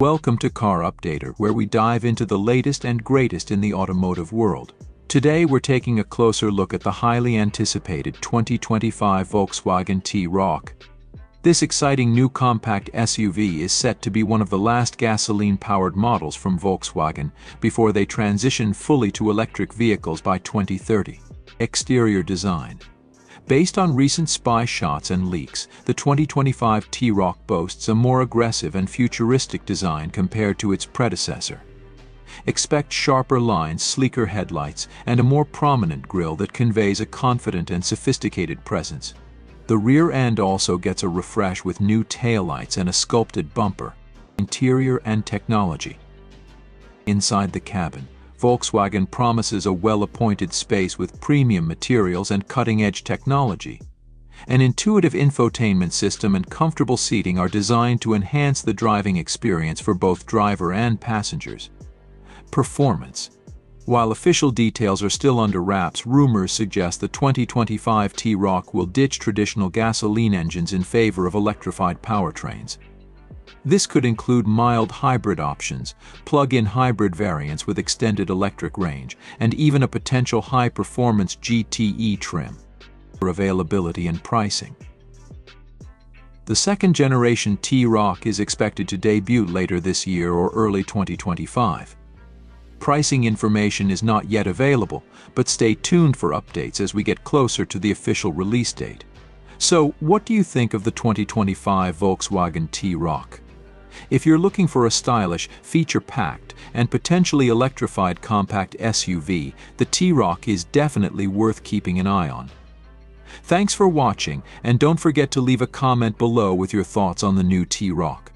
Welcome to Car Updater, where we dive into the latest and greatest in the automotive world. Today we're taking a closer look at the highly anticipated 2025 Volkswagen T-Roc. This exciting new compact SUV is set to be one of the last gasoline-powered models from Volkswagen before they transition fully to electric vehicles by 2030. Exterior design. Based on recent spy shots and leaks, the 2025 T-Roc boasts a more aggressive and futuristic design compared to its predecessor. Expect sharper lines, sleeker headlights, and a more prominent grille that conveys a confident and sophisticated presence. The rear end also gets a refresh with new taillights and a sculpted bumper. Interior and technology. Inside the cabin, Volkswagen promises a well-appointed space with premium materials and cutting-edge technology. An intuitive infotainment system and comfortable seating are designed to enhance the driving experience for both driver and passengers. Performance. While official details are still under wraps, rumors suggest the 2025 T-Roc will ditch traditional gasoline engines in favor of electrified powertrains. This could include mild hybrid options, plug-in hybrid variants with extended electric range, and even a potential high-performance GTE trim for availability and pricing. The second-generation T-Roc is expected to debut later this year or early 2025. Pricing information is not yet available, but stay tuned for updates as we get closer to the official release date. So, what do you think of the 2025 Volkswagen T-Roc? If you're looking for a stylish, feature-packed, and potentially electrified compact SUV, the T-Roc is definitely worth keeping an eye on. Thanks for watching, and don't forget to leave a comment below with your thoughts on the new T-Roc.